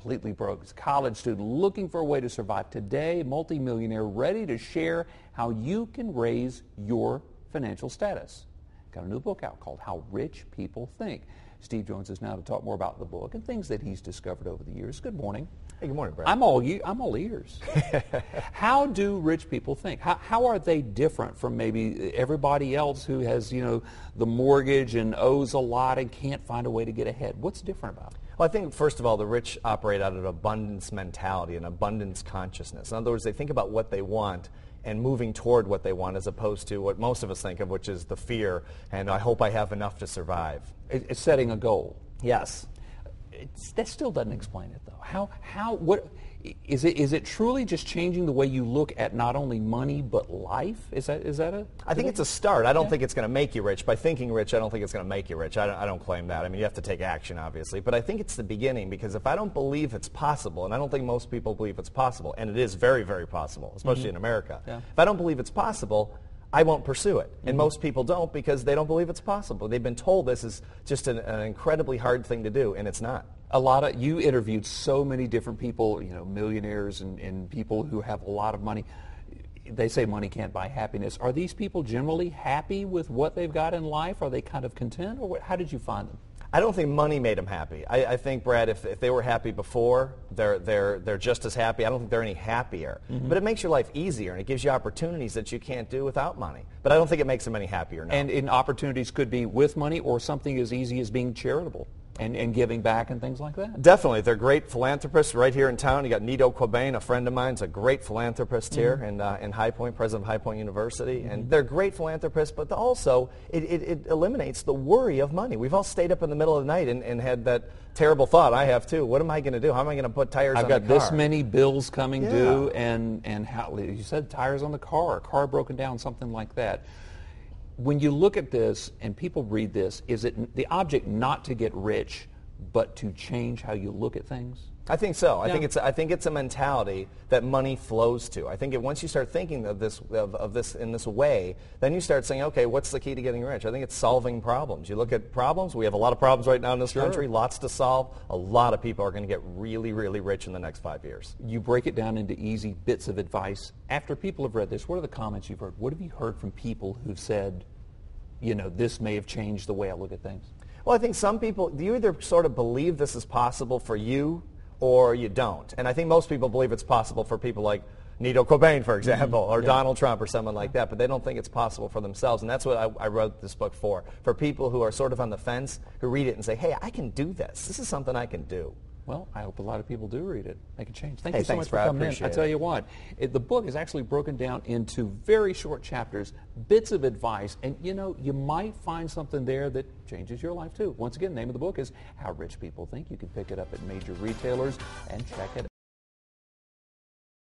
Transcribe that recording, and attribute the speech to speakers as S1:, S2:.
S1: completely broke. He's a college student looking for a way to survive. Today, multimillionaire ready to share how you can raise your financial status. Got a new book out called How Rich People Think. Steve joins us now to talk more about the book and things that he's discovered over the years. Good morning.
S2: Hey, good morning, Brad.
S1: I'm all, I'm all ears. how do rich people think? How, how are they different from maybe everybody else who has, you know, the mortgage and owes a lot and can't find a way to get ahead? What's different about it?
S2: Well, I think, first of all, the rich operate out of an abundance mentality, an abundance consciousness. In other words, they think about what they want and moving toward what they want as opposed to what most of us think of, which is the fear and I hope I have enough to survive.
S1: It's setting a goal.
S2: Yes.
S1: It's, that still doesn't explain it, though. How, how, what, is it, is it truly just changing the way you look at not only money but life? Is that, is that a?
S2: I think it's a start. I don't yeah. think it's going to make you rich. By thinking rich, I don't think it's going to make you rich. I don't, I don't claim that. I mean, you have to take action, obviously. But I think it's the beginning because if I don't believe it's possible, and I don't think most people believe it's possible, and it is very, very possible, especially mm-hmm. in America. Yeah. If I don't believe it's possible, I won't pursue it. And mm-hmm. most people don't because they don't believe it's possible. They've been told this is just an, an incredibly hard thing to do, and it's not
S1: a lot of you interviewed so many different people, you know, millionaires and, and people who have a lot of money. They say money can't buy happiness. Are these people generally happy with what they've got in life? Are they kind of content, or what, how did you find them?
S2: I don't think money made them happy. I, I think, Brad, if, if they were happy before, they're, they're, they're just as happy. I don't think they're any happier. Mm-hmm. But it makes your life easier, and it gives you opportunities that you can't do without money. But I don't think it makes them any happier now.
S1: And in opportunities could be with money or something as easy as being charitable and, and giving back and things like that.
S2: Definitely. They're great philanthropists right here in town. You got Nido Qubein, a friend of mine, is a great philanthropist here mm-hmm. in, uh, in High Point, president of High Point University. Mm-hmm. And they're great philanthropists, but also it, it, it, eliminates the worry of money. We've all stayed up in the middle of the night and, and had that terrible thought. I have too. What am I going to do? How am I going to put tires
S1: I've
S2: on
S1: got this many bills coming yeah. due and, and how, you said tires on the car, car broken down, something like that when you look at this and people read this, is it the object not to get rich, but to change how you look at things?
S2: I think so. I think it's I think it's a mentality that money flows to. I think it, once you start thinking of this of, of, this in this way, then you start saying, okay, what's the key to getting rich? I think it's solving problems. You look at problems. We have a lot of problems right now in this sure. country. Lots to solve. A lot of people are going to get really, really rich in the next five years.
S1: You break it down into easy bits of advice. After people have read this, what are the comments you've heard? What have you heard from people who've said, you know, this may have changed the way I look at things?
S2: Well, I think some people, you either sort of believe this is possible for you or you don't. And I think most people believe it's possible for people like Nido Qubein, for mm-hmm. example, or yeah. Donald Trump or someone like that, but they don't think it's possible for themselves. And that's what I, I, wrote this book for, for people who are sort of on the fence, who read it and say, hey, I can do this. This is something I can do.
S1: Well, I hope a lot of people do read it. Make a change. Thank
S2: hey,
S1: you so
S2: much
S1: for coming in.
S2: I
S1: tell you what, it, the book is actually broken down into very short chapters, bits of advice, and you know, you might find something there that changes your life too. Once again, the name of the book is How Rich People Think. You can pick it up at major retailers and check it